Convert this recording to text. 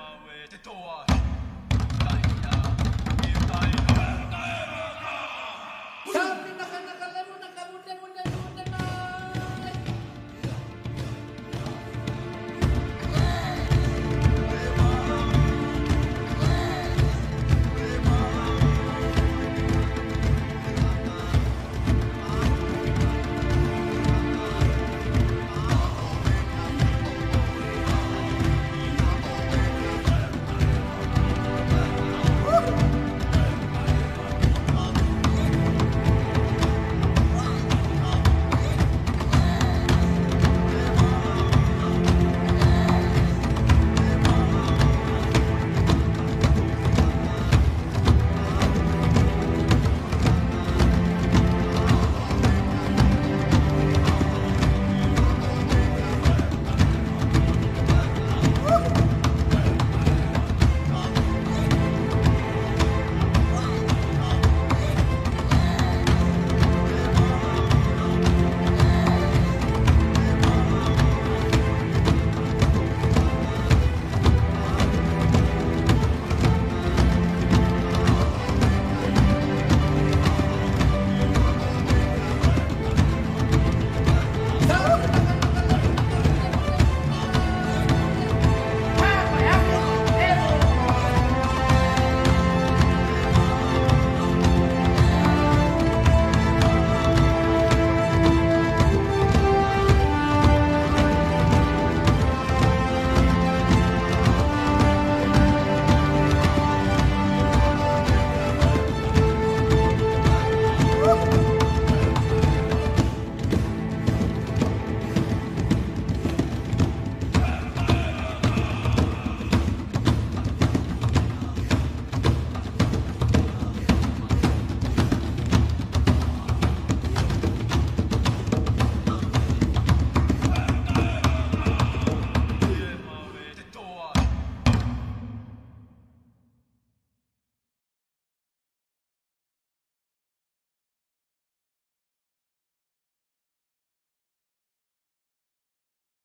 my way. The door.